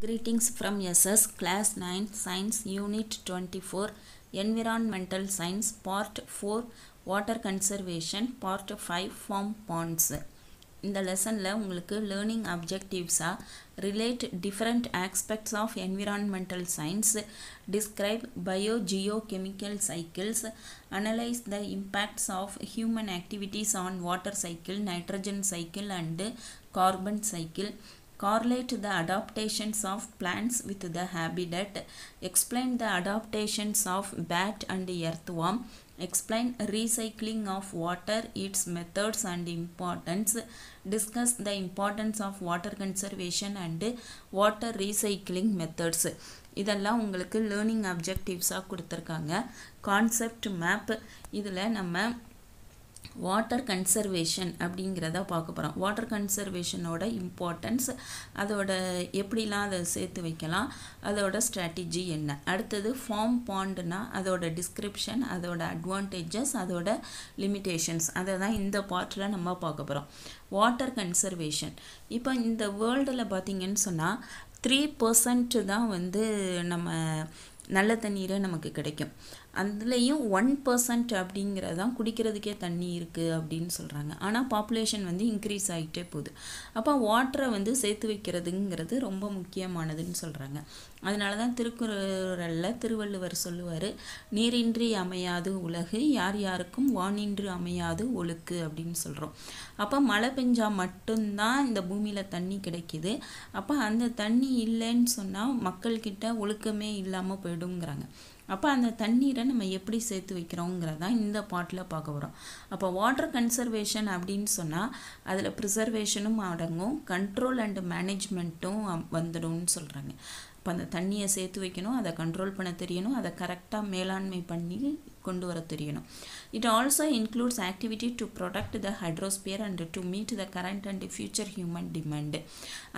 Greetings from SS Class 9 Science Unit 24 Environmental Science Part 4 Water Conservation Part 5 Form Ponds இந்த லெசனில் உங்களுக்கு learning அப்ஜெக்டிவ்ஸாக relate different aspects of environmental science describe biogeochemical cycles analyse the impacts of human activities on water cycle nitrogen cycle and carbon cycle Correlate the adaptations of plants with the habitat, explain the adaptations of bat and earthworm, explain recycling of water, its methods and importance, discuss the importance of water conservation and water recycling methods. இதெல்லாம் உங்களுக்கு learning அப்ஜெக்டிவ்ஸாக கொடுத்துருக்காங்க concept map இதில் நம்ம water conservation அப்படிங்கிறத பார்க்க போகிறோம் water கன்சர்வேஷனோட importance அதோட எப்படிலாம் அதை சேர்த்து வைக்கலாம் அதோட ஸ்ட்ராட்டஜி என்ன? அடுத்தது ஃபார்ம் பாண்டுனா அதோட டிஸ்கிரிப்ஷன் அதோட அட்வான்டேஜஸ் அதோட லிமிட்டேஷன்ஸ் அதை தான் இந்த பார்ட்டில் நம்ம பார்க்க போகிறோம் வாட்டர் கன்சர்வேஷன் இப்போ இந்த வேர்ல்டில் பார்த்திங்கன்னு சொன்னால் த்ரீ பர்சன்ட் தான் வந்து நம்ம நல்ல தண்ணீரை நமக்கு கிடைக்கும். அதுலேயும் ஒன் பர்சன்ட் அப்படிங்கிறது தான் குடிக்கிறதுக்கே தண்ணி இருக்குது அப்படின்னு சொல்கிறாங்க ஆனால் பாப்புலேஷன் வந்து இன்க்ரீஸ் ஆகிட்டே போகுது. அப்போ வாட்டரை வந்து சேர்த்து வைக்கிறதுங்கிறது ரொம்ப முக்கியமானதுன்னு சொல்கிறாங்க அதனால தான் திருக்குறளில் திருவள்ளுவர் சொல்லுவார் நீரின்றி அமையாது உலகு யார் யாருக்கும் வானின்றி அமையாது ஒழுக்கு அப்படின்னு சொல்கிறோம் அப்போ மழை பெஞ்சால் மட்டும்தான் இந்த பூமியில் தண்ணி கிடைக்கிது. அப்போ அந்த தண்ணி இல்லைன்னு சொன்னால் மக்கள்கிட்ட ஒழுக்கமே இல்லாமல் போயிடுங்கிறாங்க அப்போ அந்த தண்ணீரை நம்ம எப்படி சேர்த்து வைக்கிறோங்கிறதான் இந்த பாட்டில் பார்க்க போகிறோம் அப்போ வாட்டர் கன்சர்வேஷன் அப்படின்னு சொன்னால் அதில் ப்ரிசர்வேஷனும் அடங்கும் கண்ட்ரோல் அண்டு மேனேஜ்மெண்ட்டும் வந்துடும்னு சொல்கிறாங்க இப்போ அந்த தண்ணியை சேர்த்து வைக்கணும் அதை கண்ட்ரோல் பண்ண தெரியணும் அதை கரெக்டாக மேலாண்மை பண்ணி கொண்டு வர தெரியணும். It also includes activity to protect the hydrosphere and to meet the current and future human demand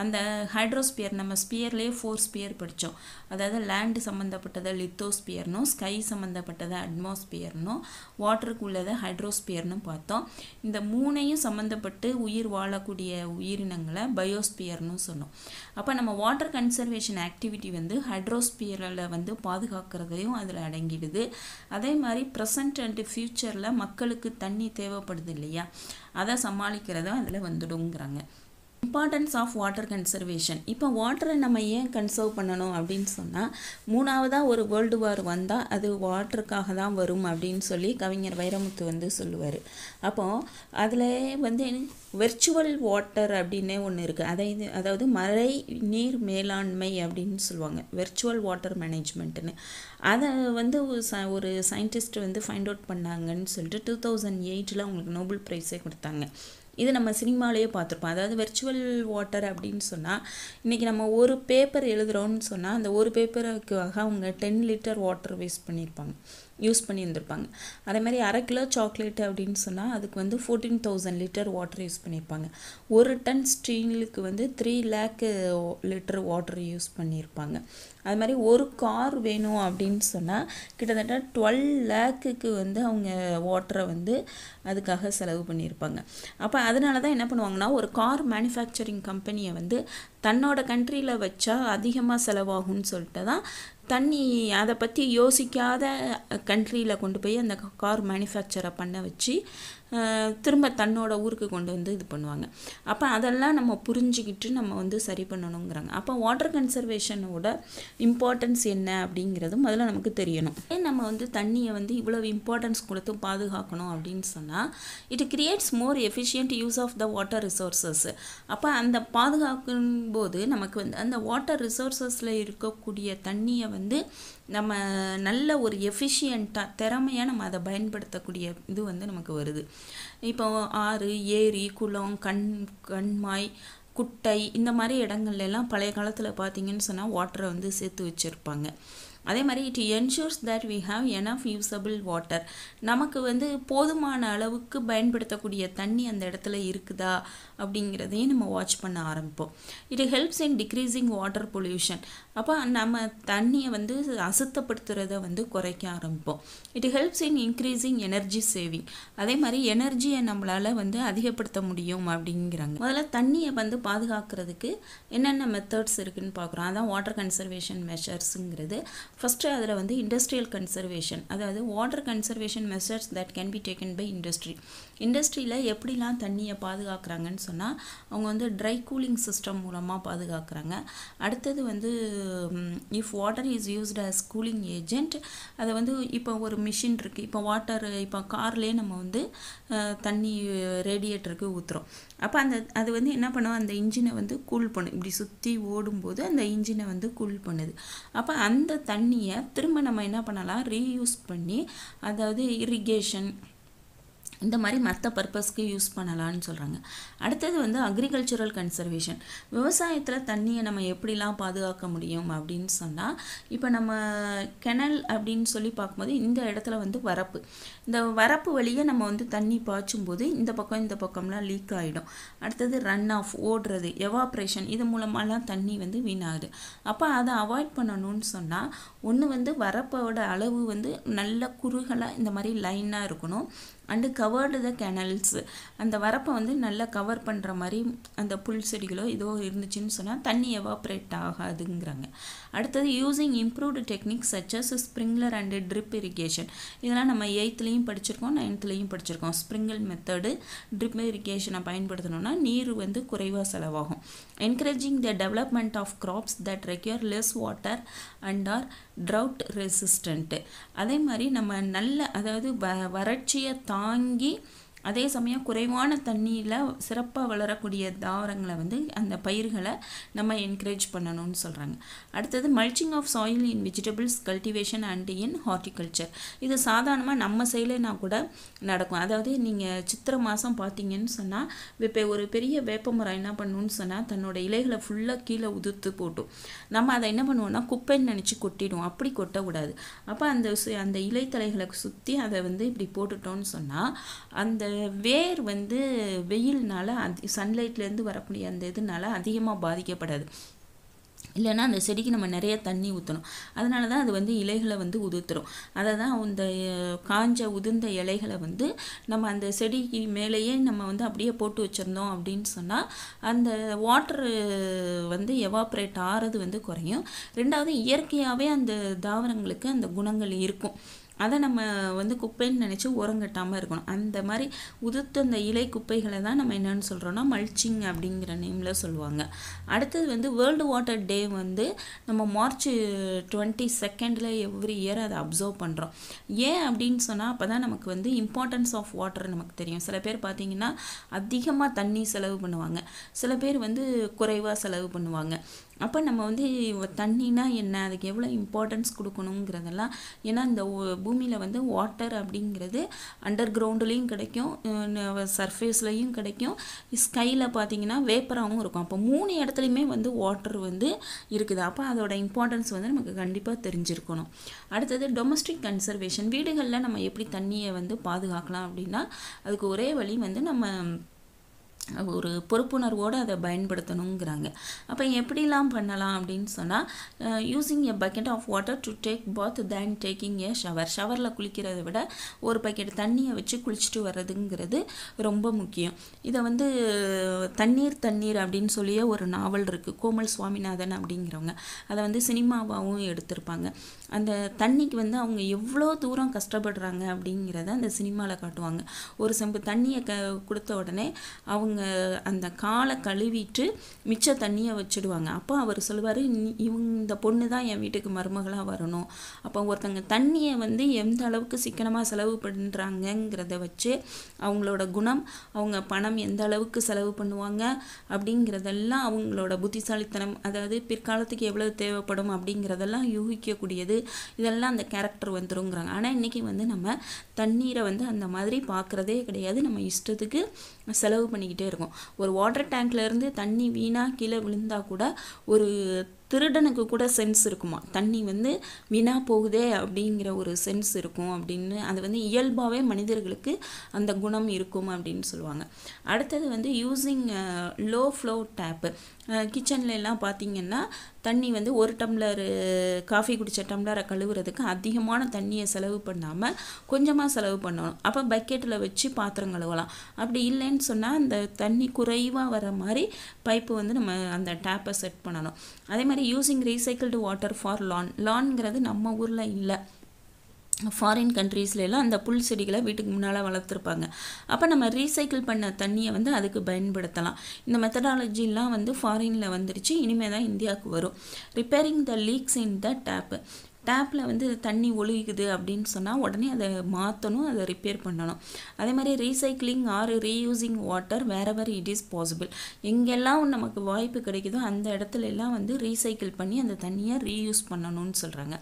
அந்த ஹைட்ரோஸ்பியர் நம்ம ஸ்பியர்லேயே ஃபோர் ஸ்பியர் படித்தோம் அதாவது லேண்டு சம்மந்தப்பட்டதை லித்தோஸ்பியர்னும் ஸ்கை சம்மந்தப்பட்டதை அட்மாஸ்பியர்னும் வாட்டருக்கு உள்ளதை ஹைட்ரோஸ்பியர்னு பார்த்தோம். இந்த மூணையும் சம்மந்தப்பட்டு உயிர் வாழக்கூடிய உயிரினங்களை பயோஸ்பியர்னு சொன்னோம். அப்போ நம்ம வாட்டர் கன்சர்வேஷன் ஆக்டிவிட்டி வந்து ஹைட்ரோஸ்பியரில் வந்து பாதுகாக்கிறதையும் அதில் அடங்கிடுது. அதே மாதிரி ப்ரெசண்ட் அண்டு ஃப்யூச்சரில் மக்களுக்கு தண்ணி தேவைப்படுது இல்லையா? அதை சமாளிக்கிறதும் அதில் வந்துடுங்கிறாங்க இம்பார்ட்டன்ஸ் ஆஃப் வாட்டர் கன்சர்வேஷன் இப்போ வாட்டரை நம்ம ஏன் கன்சர்வ் பண்ணணும் அப்படின்னு சொன்னால் மூணாவதாக ஒரு வேர்ல்டு வார் வந்தால் அது வாட்டருக்காக தான் வரும் அப்படின்னு சொல்லி கவிஞர் வைரமுத்து வந்து சொல்லுவார். அப்போது அதில் வந்து வெர்ச்சுவல் வாட்டர் அப்படின்னே ஒன்று இருக்குது அதை அதாவது மறை நீர் மேலாண்மை அப்படின்னு சொல்லுவாங்க. வெர்ச்சுவல் வாட்டர் மேனேஜ்மெண்ட்டுன்னு அதை வந்து ஒரு சயின்டிஸ்ட் வந்து ஃபைண்ட் அவுட் பண்ணாங்கன்னு சொல்லிட்டு டூ தௌசண்ட் எயிட்டில் அவங்களுக்கு நோபல் ப்ரைஸே கொடுத்தாங்க. இது நம்ம சினிமாலேயே பார்த்துருப்போம். அதாவது வெர்ச்சுவல் வாட்டர் அப்படின்னு சொன்னால் இன்றைக்கி நம்ம ஒரு பேப்பர் எழுதுகிறோன்னு சொன்னால் அந்த ஒரு பேப்பருக்காக அவங்க டென் லிட்டர் வாட்டர் வேஸ்ட் பண்ணியிருப்பாங்க. யூஸ் பண்ணியிருந்திருப்பாங்க. அதே மாதிரி அரை கிலோ சாக்லேட் அப்படின்னு சொன்னால் அதுக்கு வந்து fourteen thousand litre water use பண்ணியிருப்பாங்க. ஒரு டன் ஸ்டீலுக்கு வந்து three lakh litre water use பண்ணியிருப்பாங்க. அது மாதிரி ஒரு கார் வேணும் அப்படின்னு சொன்னால் கிட்டத்தட்ட டுவெல் லேக்குக்கு வந்து அவங்க வாட்டரை வந்து அதுக்காக செலவு பண்ணியிருப்பாங்க. அப்போ அதனால தான் என்ன பண்ணுவாங்கன்னா ஒரு கார் மேனுஃபேக்சரிங் கம்பெனியை வந்து தன்னோட கண்ட்ரியில் வச்சா அதிகமாக செலவாகும்னு சொல்லிட்டு தான் தண்ணி அதை பற்றி யோசிக்காத கண்ட்ரியில் கொண்டு போய் அந்த கார் மேனுஃபேக்சரை பண்ண வச்சு திரும்ப தன்னோட ஊருக்கு கொண்டு வந்து இது பண்ணுவாங்க. அப்போ அதெல்லாம் நம்ம புரிஞ்சுக்கிட்டு நம்ம வந்து சரி பண்ணணுங்கிறாங்க. அப்போ வாட்டர் கன்சர்வேஷனோட இம்பார்ட்டன்ஸ் என்ன அப்படிங்கிறது முதல்ல நமக்கு தெரியணும். ஏன் நம்ம வந்து தண்ணியை வந்து இவ்வளோ இம்பார்ட்டன்ஸ் கொடுத்து பாதுகாக்கணும் அப்படின்னு சொன்னால் it creates more efficient use of the water resources அப்போ அந்த பாதுகாக்கும் போது நமக்கு வந்து அந்த வாட்டர் ரிசோர்ஸஸில் இருக்கக்கூடிய தண்ணியை வந்து நம்ம நல்ல ஒரு எஃபிஷியண்ட்டாக திறமையாக நம்ம அதை பயன்படுத்தக்கூடிய இது வந்து நமக்கு வருது. இப்போ ஆறு ஏரி குளம் கண் கண்மாய் குட்டை இந்த மாதிரி இடங்கள்லாம் பழைய காலத்தில் பார்த்தீங்கன்னு சொன்னால் வாட்டரை வந்து சேர்த்து வச்சுருப்பாங்க. அதே மாதிரி it ensures that we have enough usable water நமக்கு வந்து போதுமான அளவுக்கு பயன்படுத்தக்கூடிய தண்ணி அந்த இடத்துல இருக்குதா அப்படிங்கிறதையும் நம்ம வாட்ச் பண்ண ஆரம்பிப்போம். It helps in decreasing water pollution அப்போ நம்ம தண்ணியை வந்து அசுத்தப்படுத்துகிறத வந்து குறைக்க ஆரம்பிப்போம். It helps in increasing energy saving அதே மாதிரி எனர்ஜியை நம்மளால் வந்து அதிகப்படுத்த முடியும் அப்படிங்கிறாங்க. முதல்ல தண்ணியை வந்து பாதுகாக்கிறதுக்கு என்னென்ன மெத்தட்ஸ் இருக்குன்னு பார்க்குறோம். அதான் வாட்டர் கன்சர்வேஷன் மெஷர்ஸுங்கிறது ஃபஸ்ட்டு அதில் வந்து இண்டஸ்ட்ரியல் கன்சர்வேஷன் அதாவது water conservation measures that can be taken by industry இண்டஸ்ட்ரியில் எப்படிலாம் தண்ணியை பாதுகாக்கிறாங்கன்னு சொன்னால் அவங்க வந்து ட்ரை கூலிங் சிஸ்டம் மூலமாக பாதுகாக்கிறாங்க. அடுத்தது வந்து if water is used as cooling agent அதை வந்து இப்போ ஒரு மிஷின் இருக்குது இப்போ வாட்டர் இப்போ கார்லேயே நம்ம வந்து தண்ணி ரேடியேட்டருக்கு ஊற்றுறோம் அப்போ அந்த அது வந்து என்ன பண்ணும்? அந்த இன்ஜினை வந்து கூல் பண்ணும் இப்படி சுற்றி ஓடும்போது அந்த இன்ஜினை வந்து கூல் பண்ணுது. அப்போ அந்த தண்ணியை திரும்ப நம்ம என்ன பண்ணலாம்? ரீயூஸ் பண்ணி அதாவது இரிகேஷன் இந்த மாதிரி மற்ற பர்பஸ்க்கு யூஸ் பண்ணலான்னு சொல்கிறாங்க அடுத்தது வந்து அக்ரிகல்ச்சுரல் கன்சர்வேஷன் விவசாயத்தில் தண்ணியை நம்ம எப்படிலாம் பாதுகாக்க முடியும் அப்படின்னு சொன்னால் இப்போ நம்ம கெனல் அப்படின்னு சொல்லி பார்க்கும்போது இந்த இடத்துல வந்து வரப்பு. இந்த வரப்பு வழியே நம்ம வந்து தண்ணி பாய்ச்சும்போது இந்த பக்கம் இந்த பக்கம்லாம் லீக் ஆகிடும் அடுத்தது ரன் ஆஃப் ஓடுறது எவாப்ரேஷன் இது மூலமாகலாம் தண்ணி வந்து வீணாகுது. அப்போ அதை அவாய்ட் பண்ணணும்னு சொன்னால் ஒன்று வந்து வரப்போட அளவு வந்து நல்ல குறுகலாக இந்த மாதிரி லைனாக இருக்கணும். அண்டு கவர்டு த கேனல்ஸ் அந்த வரப்பை வந்து நல்லா கவர் பண்ணுற மாதிரி அந்த புல் செடிகளோ ஏதோ இருந்துச்சுன்னு சொன்னால் தண்ணி எவாப்ரேட் ஆகாதுங்கிறாங்க. அடுத்தது using improved techniques such as sprinkler and drip irrigation இதெல்லாம் நம்ம எயித்துலேயும் படிச்சிருக்கோம் நைன்த்துலேயும் படிச்சிருக்கோம். ஸ்ப்ரிங்கிள் மெத்தடு ட்ரிப் இரிகேஷனை பயன்படுத்தணும்னா நீர் வந்து குறைவாக செலவாகும். Encouraging the development of crops that require less water and are drought resistant. அதே மாதிரி நம்ம நல்ல அதாவது வ வறட்சியை தாங்கி அதே சமயம் குறைவான தண்ணியில் சிறப்பாக வளரக்கூடிய தாவரங்களை வந்து அந்த பயிர்களை நம்ம என்கரேஜ் பண்ணணும்னு சொல்கிறாங்க அடுத்தது mulching of soil in vegetables cultivation and in horticulture இது சாதாரணமாக நம்ம சைட்லேனா கூட நடக்கும். அதாவது நீங்கள் சித்திரை மாதம் பார்த்தீங்கன்னு சொன்னால் இப்போ ஒரு பெரிய வேப்பமரம் என்ன பண்ணணும்னு சொன்னால் தன்னோட இலைகளை ஃபுல்லாக கீழே உதிர்த்து போட்டும். நம்ம அதை என்ன பண்ணுவோம்னா குப்பைன்னு நினச்சி கொட்டிடும் அப்படி கொட்டக்கூடாது. அப்போ அந்த அந்த இலைத்தலைகளை சுற்றி அதை வந்து இப்படி போட்டுட்டோம்னு சொன்னால் அந்த வேர் வந்து வெயில்னால அதி சன்லைட்லேருந்து வரக்கூடிய அந்த இதனால அதிகமாக பாதிக்கப்படாது. இல்லைன்னா அந்த செடிக்கு நம்ம நிறைய தண்ணி ஊற்றணும் அதனால தான் அது வந்து இலைகளை வந்து உதிர்த்துரும். அதை தான் அந்த காஞ்ச உதிர்ந்த இலைகளை வந்து நம்ம அந்த செடிக்கு மேலேயே நம்ம வந்து அப்படியே போட்டு வச்சுருந்தோம் அப்படின்னு சொன்னால் அந்த வாட்ரு வந்து எவாப்ரேட் ஆகிறது வந்து குறையும். ரெண்டாவது இயற்கையாகவே அந்த தாவரங்களுக்கு அந்த குணங்கள் இருக்கும். அதை நம்ம வந்து குப்பைன்னு நினச்சி உரங்கட்டாமல் இருக்கணும். அந்த மாதிரி உதிர்த்த அந்த இலை குப்பைகளை தான் நம்ம என்னென்னு சொல்கிறோன்னா மல்ச்சிங் அப்படிங்கிற நேமில் சொல்லுவாங்க. அடுத்தது வந்து வேர்ல்டு வாட்டர் டே வந்து நம்ம மார்ச் டுவெண்ட்டி செகண்டில் எவ்ரி இயர் அதை அப்சர்வ் பண்ணுறோம் ஏன் அப்படின்னு சொன்னால் அப்போ தான் நமக்கு வந்து இம்பார்ட்டன்ஸ் ஆஃப் வாட்டர் நமக்கு தெரியும். சில பேர் பார்த்திங்கன்னா அதிகமாக தண்ணி செலவு பண்ணுவாங்க. சில பேர் வந்து குறைவாக செலவு பண்ணுவாங்க. அப்போ நம்ம வந்து தண்ணினா என்ன? அதுக்கு எவ்வளோ இம்பார்ட்டன்ஸ் கொடுக்கணுங்கிறதெல்லாம் ஏன்னா இந்த பூமியில் வந்து வாட்டர் அப்படிங்கிறது அண்டர் கிரவுண்டுலேயும் கிடைக்கும் சர்ஃபேஸ்லேயும் கிடைக்கும். ஸ்கையில் பார்த்தீங்கன்னா வேப்பராகவும் இருக்கும். அப்போ மூணு இடத்துலையுமே வந்து வாட்டர் வந்து இருக்குது. அப்போ அதோட இம்பார்ட்டன்ஸ் வந்து நமக்கு கண்டிப்பாக தெரிஞ்சிருக்கணும். அடுத்தது டொமஸ்டிக் கன்சர்வேஷன் வீடுகளில் நம்ம எப்படி தண்ணியை வந்து பாதுகாக்கலாம் அப்படின்னா அதுக்கு ஒரே வழி வந்து நம்ம ஒரு பொறுப்புணர்வோடு அதை பயன்படுத்தணுங்கிறாங்க. அப்போ எப்படிலாம் பண்ணலாம் அப்படின்னு சொன்னால் using a bucket of water to take bath than taking a shower ஷவரில் குளிக்கிறத விட ஒரு பக்கெட் தண்ணியை வச்சு குளிச்சுட்டு வர்றதுங்கிறது ரொம்ப முக்கியம். இதை வந்து தண்ணீர் தண்ணீர் அப்படின்னு சொல்லியே ஒரு நாவல் இருக்குது கோமல் சுவாமிநாதன் அப்படிங்கிறவங்க. அதை வந்து சினிமாவாகவும் எடுத்திருப்பாங்க. அந்த தண்ணிக்கு வந்து அவங்க எவ்வளோ தூரம் கஷ்டப்படுறாங்க அப்படிங்கிறத அந்த சினிமாவில் காட்டுவாங்க. ஒரு செம்பு தண்ணியை க கொடுத்த உடனே அவங்க அந்த காலை கழுவிட்டு மிச்ச தண்ணியை வச்சுடுவாங்க. அப்போ அவர் சொல்லுவார் இவங்க இந்த பொண்ணு தான் என் வீட்டுக்கு மருமகளாக வரணும். அப்போ ஒருத்தங்க தண்ணியை வந்து எந்த அளவுக்கு சிக்கனமாக செலவு பண்ணுறாங்கங்கிறத வச்சு அவங்களோட குணம் அவங்க பணம் எந்த அளவுக்கு செலவு பண்ணுவாங்க அப்படிங்கிறதெல்லாம் அவங்களோட புத்திசாலித்தனம் அதாவது பிற்காலத்துக்கு எவ்வளவு தேவைப்படும் அப்படிங்கிறதெல்லாம் யூகிக்கக்கூடியது. இதெல்லாம் அந்த கேரக்டர் வந்துருங்கிறாங்க. ஆனால் இன்றைக்கி வந்து நம்ம தண்ணீரை வந்து அந்த மாதிரி பார்க்குறதே கிடையாது. நம்ம இஷ்டத்துக்கு செலவு பண்ணிக்கிட்டு இருக்கும். ஒரு வாட்டர் டேங்க்லேருந்து தண்ணி வீணாக கீழே விழுந்தால் கூட ஒரு திருடனுக்கு கூட சென்ஸ் இருக்குமா? தண்ணி வந்து வீணாக போகுதே அப்படிங்கிற ஒரு சென்ஸ் இருக்கும் அப்படின்னு. அது வந்து இயல்பாகவே மனிதர்களுக்கு அந்த குணம் இருக்கும் அப்படின்னு சொல்லுவாங்க. அடுத்தது வந்து யூஸிங் லோ ஃப்ளோ டேப்பு கிச்சன்ல எல்லாம் பார்த்தீங்கன்னா தண்ணி வந்து ஒரு டம்ளர் காஃபி குடித்த டம்ளரை கழுவுறதுக்கு அதிகமான தண்ணியை செலவு பண்ணாமல் கொஞ்சமாக செலவு பண்ணணும். அப்போ பக்கெட்டில் வச்சு பாத்திரம் கழுவலாம். அப்படி இல்லைன்னு சொன்னால் அந்த தண்ணி குறைவாக வர மாதிரி பைப்பு வந்து நம்ம அந்த டேப்பை செட் பண்ணணும். அதே மாதிரி using recycled water for lawn லான்ங்கிறது நம்ம ஊரில் இல்லை. ஃபாரின் கண்ட்ரீஸ்லாம் அந்த புல் செடிகளை வீட்டுக்கு முன்னால் வளர்த்துருப்பாங்க. அப்போ நம்ம ரீசைக்கிள் பண்ண தண்ணியை வந்து அதுக்கு பயன்படுத்தலாம். இந்த மெத்தடாலஜிலாம் வந்து ஃபாரினில் வந்துருச்சு இனிமேல் தான் இந்தியாவுக்கு வரும். Repairing the leaks in the tap டேப்பில் வந்து தண்ணி ஒழுகுது அப்படின்னு சொன்னால் உடனே அதை மாற்றணும் அதை ரிப்பேர் பண்ணணும். அதே மாதிரி recycling or reusing water wherever it is possible எங்கெல்லாம் நமக்கு வாய்ப்பு கிடைக்குதோ அந்த இடத்துல எல்லாம் வந்து ரீசைக்கிள் பண்ணி அந்த தண்ணியை ரீயூஸ் பண்ணணும்னு சொல்கிறாங்க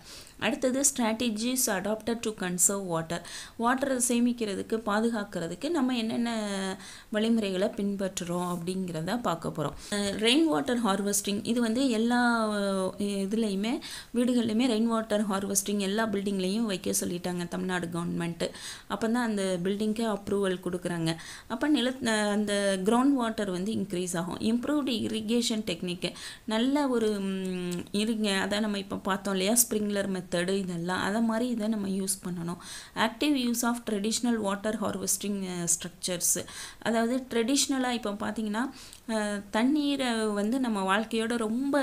அடுத்தது strategies adapted to conserve water வாட்டரை சேமிக்கிறதுக்கு பாதுகாக்கிறதுக்கு நம்ம என்னென்ன வழிமுறைகளை பின்பற்றுறோம் அப்படிங்கிறத பார்க்க போகிறோம் ரெயின் வாட்டர் ஹார்வெஸ்டிங் இது வந்து எல்லா இதுலேயுமே வீடுகள்லையுமே ரெயின் வாட்டர் ஹார்வெஸ்டிங் எல்லா பில்டிங்லேயும் வைக்க சொல்லிட்டாங்க தமிழ்நாடு கவர்மெண்ட்டு அப்போ தான் அந்த பில்டிங்க்கு அப்ரூவல் கொடுக்குறாங்க. அப்போ நில அந்த கிரவுண்ட் வாட்டர் வந்து இன்க்ரீஸ் ஆகும். இம்ப்ரூவ்டு இரிகேஷன் டெக்னிக்கு நல்ல ஒரு இருங்க அதான் நம்ம இப்போ பார்த்தோம் இல்லையா ஸ்ப்ரிங்லர் மெத்தடு இதெல்லாம் அதை மாதிரி இதை நம்ம யூஸ் பண்ணணும். Active use of traditional water harvesting structures அதாவது ட்ரெடிஷ்னலாக இப்போ பார்த்தீங்கன்னா தண்ணீரை வந்து நம்ம வாழ்க்கையோட ரொம்ப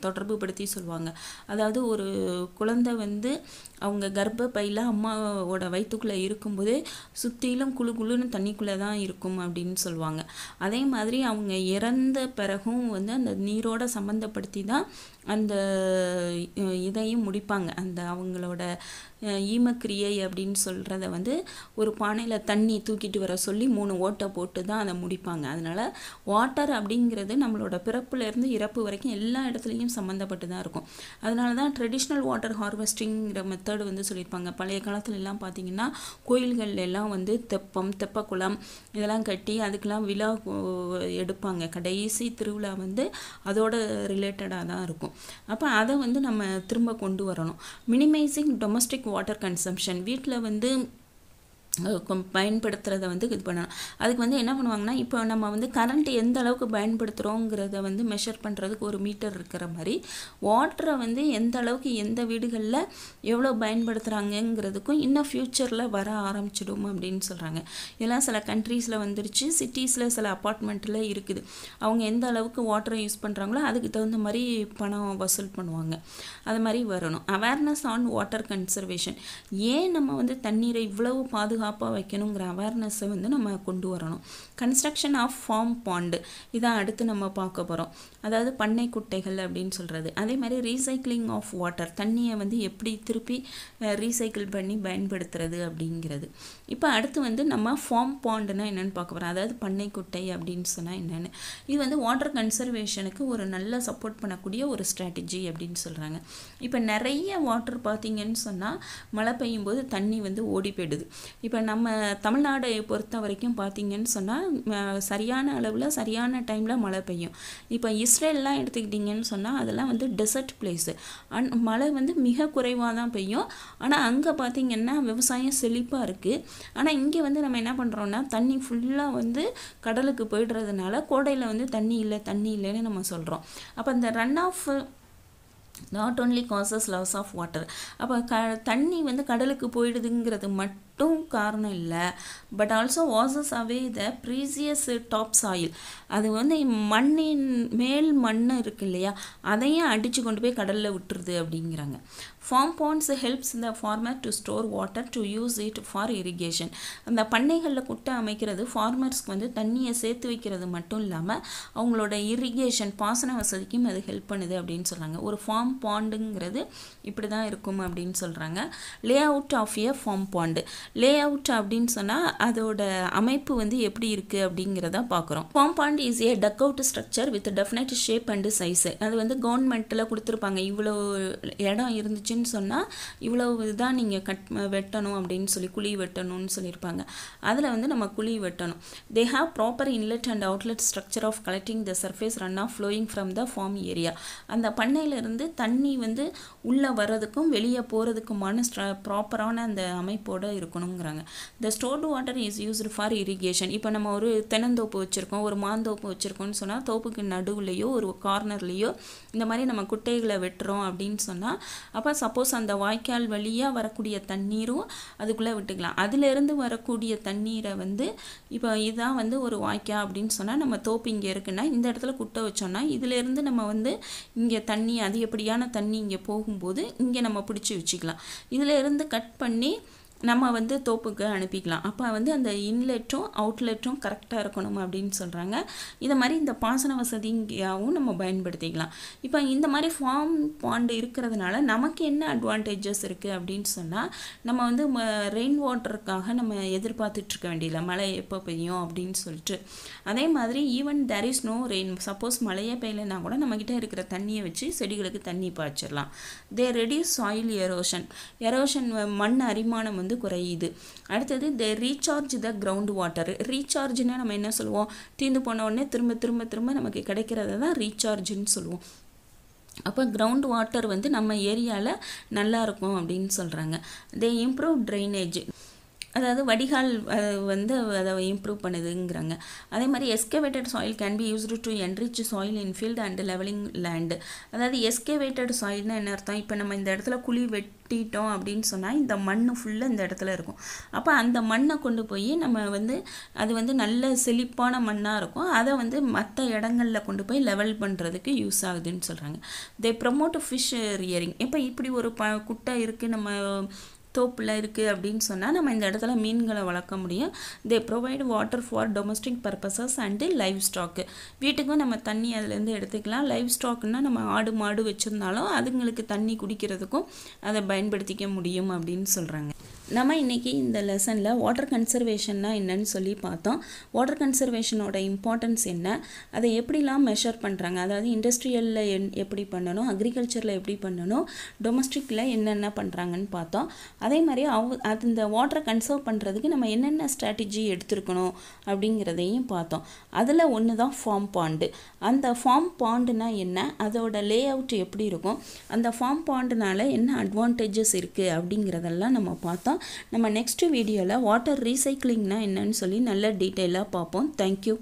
தொடர்பு படுத்தி சொல்லுவாங்க. அதாவது ஒரு குழந்தை வந்து அவங்க கர்ப்பப்பையில் அம்மாவோட வயிற்றுக்குள்ளே இருக்கும்போது சுற்றிலும் குழு குழுன்னு தண்ணிக்குள்ளே தான் இருக்கும் அப்படின்னு சொல்லுவாங்க. அதே மாதிரி அவங்க இறந்த பிறகும் வந்து அந்த நீரோட சம்மந்தப்படுத்தி தான் அந்த இதையும் முடிப்பாங்க. அந்த அவங்களோட ஈமக்கிரியை அப்படின்னு சொல்கிறத வந்து ஒரு பானையில் தண்ணி தூக்கிட்டு வர சொல்லி மூணு ஓட்டை போட்டு தான் அதை முடிப்பாங்க. அதனால் வாட்டர் அப்படிங்கிறது நம்மளோட பிறப்புலேருந்து இறப்பு வரைக்கும் எல்லா இடத்துலையும் சம்மந்தப்பட்டு தான் இருக்கும். அதனால தான் ட்ரெடிஷ்னல் வாட்டர் ஹார்வெஸ்டிங்கிற மெத்தடு வந்து சொல்லியிருப்பாங்க. பழைய காலத்துல எல்லாம் பார்த்தீங்கன்னா கோயில்கள் எல்லாம் வந்து தெப்பம் தெப்பக்குளம் இதெல்லாம் கட்டி அதுக்கெல்லாம் விழா எடுப்பாங்க. கடைசி திருவிழா வந்து அதோட ரிலேட்டடாக தான் இருக்கும். அப்போ அதை வந்து நம்ம திரும்ப கொண்டு வரணும். மினிமைசிங் டொமஸ்டிக் வாட்டர் கன்சம்ஷன் வீட்டில் வந்து பயன்படுத்துகிறத வந்து இது பண்ணணும் அதுக்கு வந்து என்ன பண்ணுவாங்கன்னா இப்போ நம்ம வந்து கரண்ட் எந்த அளவுக்கு பயன்படுத்துகிறோங்கிறத வந்து மெஷர் பண்ணுறதுக்கு ஒரு மீட்டர் இருக்கிற மாதிரி வாட்டரை வந்து எந்த அளவுக்கு எந்த வீடுகளில் எவ்வளோ பயன்படுத்துகிறாங்கங்கிறதுக்கும் இன்னும் ஃப்யூச்சரில் வர ஆரம்பிச்சிடும் அப்படின்னு சொல்கிறாங்க இதெல்லாம் சில கண்ட்ரீஸில் வந்துருச்சு சிட்டிஸில் சில அப்பார்ட்மெண்ட்டில் இருக்குது. அவங்க எந்த அளவுக்கு வாட்டரை யூஸ் பண்ணுறாங்களோ அதுக்கு தகுந்த மாதிரி பணம் வசூல் பண்ணுவாங்க. அது மாதிரி வரணும். அவேர்னஸ் ஆன் வாட்டர் கன்சர்வேஷன் ஏன் நம்ம வந்து தண்ணீரை இவ்வளவு பாதுகாப்பு பாதுகாப்பாக வைக்கணுங்கிற அவேர்னஸை வந்து நம்ம கொண்டு வரணும். கன்ஸ்ட்ரக்ஷன் ஆஃப் ஃபார்ம் பாண்டு இதான் அடுத்து நம்ம பார்க்க போகிறோம் அதாவது பண்ணை குட்டைகள் அப்படின்னு சொல்கிறது அதே மாதிரி ரீசைக்ளிங் ஆஃப் வாட்டர் தண்ணியை வந்து எப்படி திருப்பி ரீசைக்கிள் பண்ணி பயன்படுத்துறது அப்படிங்கிறது. இப்போ அடுத்து வந்து நம்ம ஃபார்ம் பாண்டுனா என்னென்னு பார்க்க போகிறோம் அதாவது பண்ணை குட்டை அப்படின்னு சொன்னால் என்னென்னு. இது வந்து வாட்டர் கன்சர்வேஷனுக்கு ஒரு நல்ல சப்போர்ட் பண்ணக்கூடிய ஒரு ஸ்ட்ராட்டஜி அப்படின்னு சொல்கிறாங்க இப்போ நிறைய வாட்டர் பார்த்தீங்கன்னு சொன்னால் மழை பெய்யும் போது தண்ணி வந்து ஓடி போயிடுது. இப்போ இப்போ நம்ம தமிழ்நாடை பொறுத்த வரைக்கும் பார்த்தீங்கன்னு சொன்னால் சரியான அளவில் சரியான டைமில் மழை பெய்யும். இப்போ இஸ்ரேல்லாம் எடுத்துக்கிட்டிங்கன்னு சொன்னால் அதெல்லாம் வந்து டெசர்ட் பிளேஸு அன் மழை வந்து மிக குறைவாக தான் பெய்யும். ஆனால் அங்கே பார்த்திங்கன்னா விவசாயம் செழிப்பாக இருக்குது ஆனால் இங்கே வந்து நம்ம என்ன பண்ணுறோன்னா தண்ணி ஃபுல்லாக வந்து கடலுக்கு போயிடுறதுனால கோடையில் வந்து தண்ணி இல்லை தண்ணி இல்லைன்னு நம்ம சொல்கிறோம் அப்போ இந்த run off not only causes loss of water அப்போ க தண்ணி வந்து கடலுக்கு போயிடுதுங்கிறது மட்டும் மட்டும் காரணம் இல்லை. But also washes away the precious top soil அது வந்து மண்ணின் மேல் மண் இருக்கு இல்லையா? அதையும் அடித்து கொண்டு போய் கடலில் விட்டுருது அப்படிங்கிறாங்க. Farm ponds helps the farmer to store water to use it for irrigation அந்த பண்ணைகளில் குட்டை அமைக்கிறது ஃபார்மர்ஸ்க்கு வந்து தண்ணியை சேர்த்து வைக்கிறது மட்டும் இல்லாமல் அவங்களோட இரிகேஷன் பாசன வசதிக்கும் அது ஹெல்ப் பண்ணுது அப்படின்னு சொல்கிறாங்க ஒரு ஃபார்ம் பாண்டுங்கிறது இப்படி தான் இருக்கும் அப்படின்னு சொல்கிறாங்க lay out of a farm pond lay out அப்படின்னு சொன்னால் அதோட அமைப்பு வந்து எப்படி இருக்குது அப்படிங்கிறத பார்க்குறோம் compound is a dug out structure with definite shape and size அது வந்து கவர்மெண்ட்டில் கொடுத்துருப்பாங்க. இவ்வளோ இடம் இருந்துச்சுன்னு சொன்னால் இவ்வளோ இதுதான் நீங்கள் கட் வெட்டணும் அப்படின்னு சொல்லி குழி வெட்டணும்னு சொல்லியிருப்பாங்க. அதில் வந்து நம்ம குழி வெட்டணும். They have proper inlet and outlet structure of collecting the surface run off flowing from the farm area அந்த பண்ணையிலேருந்து தண்ணி வந்து உள்ளே வர்றதுக்கும் வெளியே போகிறதுக்குமான ஸ்ட்ர ப்ராப்பரான அந்த அமைப்போடு இருக்கும். இருக்கணுங்கிறாங்க the stored water is used for irrigation இப்போ நம்ம ஒரு தென்னந்தோப்பு வச்சுருக்கோம் ஒரு மாந்தோப்பு வச்சுருக்கோம்னு சொன்னால் தோப்புக்கு நடுவுலையோ ஒரு கார்னர்லேயோ இந்த மாதிரி நம்ம குட்டைகளை வெட்டுறோம் அப்படின்னு சொன்னால் அப்போ சப்போஸ் அந்த வாய்க்கால் வழியாக வரக்கூடிய தண்ணீரும் அதுக்குள்ளே விட்டுக்கலாம். அதிலேருந்து வரக்கூடிய தண்ணீரை வந்து இப்போ இதான் வந்து ஒரு வாய்க்கால் அப்படின்னு சொன்னால் நம்ம தோப்பு இங்கே இருக்குன்னா இந்த இடத்துல குட்டை வச்சோம்னா இதிலேருந்து நம்ம வந்து இங்கே தண்ணி அதிகப்படியான தண்ணி இங்கே போகும்போது இங்கே நம்ம பிடிச்சி வச்சுக்கலாம். இதில் இருந்து கட் பண்ணி நம்ம வந்து தோப்புக்கு அனுப்பிக்கலாம். அப்போ வந்து அந்த இன்லெட்டும் அவுட்லெட்டும் கரெக்டாக இருக்கணும் அப்படின்னு சொல்கிறாங்க இதை மாதிரி இந்த பாசன வசதியாகவும் நம்ம பயன்படுத்திக்கலாம். இப்போ இந்த மாதிரி ஃபார்ம் பாண்டு இருக்கிறதுனால நமக்கு என்ன அட்வான்டேஜஸ் இருக்குது அப்படின்னு சொன்னால் நம்ம வந்து ரெயின் வாட்டருக்காக நம்ம எதிர்பார்த்துட்ருக்க வேண்டியதில்லை. மழை எப்போ பெய்யும் அப்படின்னு சொல்லிட்டு. அதே மாதிரி even there is no rain suppose மழையே பெய்யலைன்னா கூட நம்மக்கிட்ட இருக்கிற தண்ணியை வச்சு செடிகளுக்கு தண்ணி பாய்ச்சிடலாம். They reduce soil erosion erosion மண் அரிமானம் வந்து குறையுது. அடுத்தது the recharge the ground water ரீசார்ஜ்னா நம்ம என்ன சொல்லுவோம்? தீர்ந்து போன உடனே திரும்ப திரும்ப திரும்ப நமக்கு கிடைக்கிறத தான் ரீசார்ஜ்னு சொல்லுவோம். அப்போ கிரவுண்ட் வாட்டர் வந்து நம்ம ஏரியாவில் நல்லா இருக்கும் அப்படின்னு சொல்கிறாங்க தே இம்ப்ரூவ் ட்ரைனேஜ் அதாவது வடிகால் வந்து அதை இம்ப்ரூவ் பண்ணுதுங்கிறாங்க. அதே மாதிரி excavated soil can be used to enrich soil in field and levelling land அதாவது எஸ்கவேட்டட் சாயில்னா என்ன அர்த்தம்? இப்போ நம்ம இந்த இடத்துல குழி வெட்டிட்டோம் அப்படின்னு சொன்னால் இந்த மண் ஃபுல்லாக இந்த இடத்துல இருக்கும். அப்போ அந்த மண்ணை கொண்டு போய் நம்ம வந்து அது வந்து நல்ல செழிப்பான மண்ணாக இருக்கும். அதை வந்து மற்ற இடங்களில் கொண்டு போய் லெவல் பண்ணுறதுக்கு யூஸ் ஆகுதுன்னு சொல்கிறாங்க தே ப்ரமோட் ஃபிஷ் ரியரிங் இப்போ இப்படி ஒரு ப குட்டை இருக்குது நம்ம தோப்பில் இருக்குது அப்படின்னு சொன்னால் நம்ம இந்த இடத்துல மீன்களை வளர்க்க முடியும். They provide water for domestic purposes and livestock வீட்டுக்கும் நம்ம தண்ணி அதுலேருந்து எடுத்துக்கலாம். லைவ் ஸ்டாக்குன்னா நம்ம ஆடு மாடு வச்சுருந்தாலும் அதுங்களுக்கு தண்ணி குடிக்கிறதுக்கும் அதை பயன்படுத்திக்க முடியும் அப்படின்னு சொல்கிறாங்க நம்ம இன்றைக்கி இந்த லெசனில் வாட்டர் கன்சர்வேஷன்னா என்னன்னு சொல்லி பார்த்தோம். வாட்டர் கன்சர்வேஷனோட இம்பார்ட்டன்ஸ் என்ன? அதை எப்படிலாம் மெஷர் பண்ணுறாங்க அதாவது இண்டஸ்ட்ரியலில் என் எப்படி பண்ணணும்? அக்ரிகல்ச்சரில் எப்படி பண்ணணும்? டொமஸ்டிக்கில் என்னென்ன பண்ணுறாங்கன்னு பார்த்தோம். அதே மாதிரி அவ அது இந்த வாட்டரை கன்சர்வ் பண்ணுறதுக்கு நம்ம என்னென்ன ஸ்ட்ராட்டஜி எடுத்துருக்கணும் அப்படிங்கிறதையும் பார்த்தோம். அதில் ஒன்று தான் ஃபார்ம் பாண்டு அந்த ஃபார்ம் பாண்டுனா என்ன? அதோட லே அவுட் எப்படி இருக்கும்? அந்த ஃபார்ம் பாண்டுனால என்ன அட்வான்டேஜஸ் இருக்குது அப்படிங்கிறதெல்லாம் நம்ம பார்த்தோம். நம்ம நெக்ஸ்ட் வீடியோவில் வாட்டர் ரீசைக்ளிங்னா என்னன்னு சொல்லி நல்ல டீட்டெயிலாக பார்ப்போம். தேங்க்யூ